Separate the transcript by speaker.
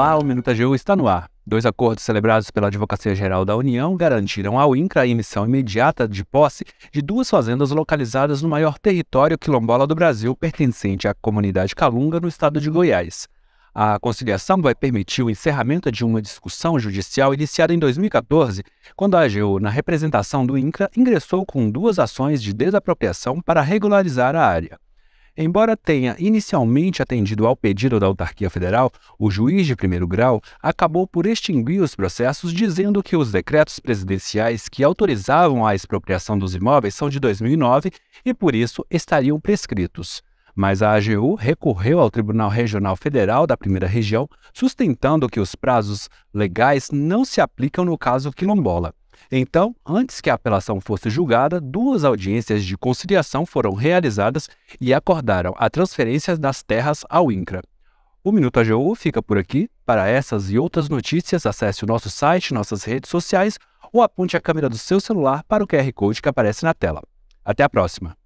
Speaker 1: Olá, o Minuto AGU está no ar. Dois acordos celebrados pela Advocacia Geral da União garantiram ao INCRA a emissão imediata de posse de duas fazendas localizadas no maior território quilombola do Brasil, pertencente à comunidade Calunga, no estado de Goiás. A conciliação vai permitir o encerramento de uma discussão judicial iniciada em 2014, quando a AGU, na representação do INCRA, ingressou com duas ações de desapropriação para regularizar a área. Embora tenha inicialmente atendido ao pedido da autarquia federal, o juiz de primeiro grau acabou por extinguir os processos, dizendo que os decretos presidenciais que autorizavam a expropriação dos imóveis são de 2009 e, por isso, estariam prescritos. Mas a AGU recorreu ao Tribunal Regional Federal da Primeira Região, sustentando que os prazos legais não se aplicam no caso quilombola. Então, antes que a apelação fosse julgada, duas audiências de conciliação foram realizadas e acordaram a transferência das terras ao INCRA. O Minuto AGU fica por aqui. Para essas e outras notícias, acesse o nosso site, nossas redes sociais ou aponte a câmera do seu celular para o QR Code que aparece na tela. Até a próxima!